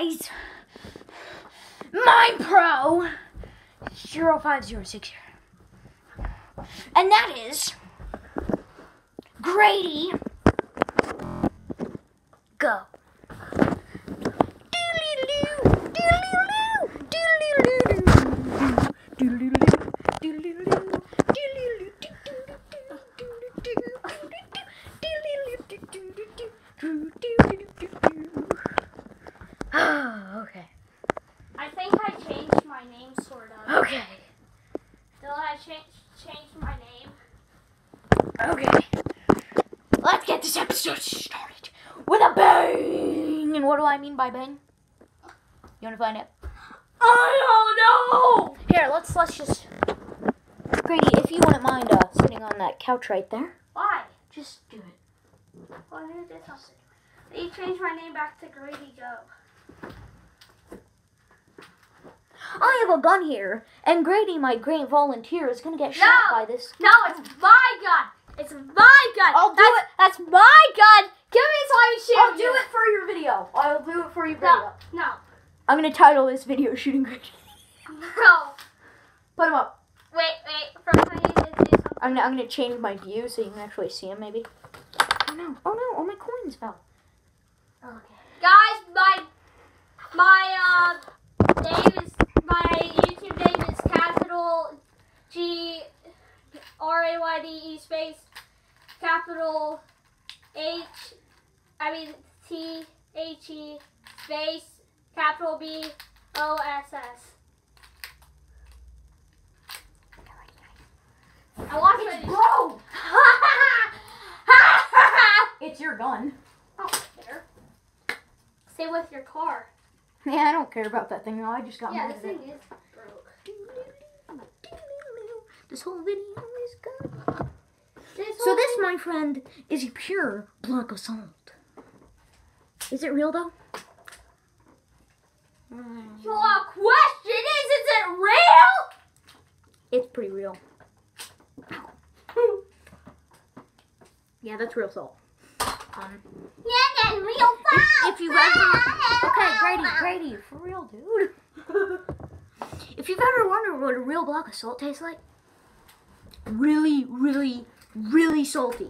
guys, Mine Pro. 0506 And that is Grady. Go. I think I changed my name, sort of. Okay. Still, I changed changed my name. Okay. Let's get this episode started with a bang. And what do I mean by bang? You want to find out? I don't know. Here, let's let's just. Grady, if you wouldn't mind uh, sitting on that couch right there, Why? just do it. Well, I. They changed my name back to Grady Go. I have a gun here, and Grady, my great volunteer, is gonna get shot by this. No, it's my gun. It's my gun. I'll do that's, it. That's my gun. Give me can shoot I'll do it for your video. I'll do it for your No, video. no, I'm gonna title this video "Shooting Grady." no. Put him up. Wait, wait. First, I need to do something. I'm gonna, I'm gonna change my view so you can actually see him, maybe. Oh no! Oh no! All my coins fell. Okay. Guys, my my uh name is my YouTube name is capital G R A Y D E space capital H I mean T H E space capital B O S S. I watched it. Bro, it's your gun. I don't care. Stay with your car. Yeah, I don't care about that thing. though. I just got Yeah, mad at it. thing is broke. This whole video is gone. This So one- this, my friend, is a pure block of salt. Is it real though? Your question is, is it real? It's pretty real. Yeah, that's real salt. Um, Yeah, that's real if, if you've ever, okay, Grady, Grady, for real, dude. If you've ever wondered what a real block of salt tastes like, really, really, really salty.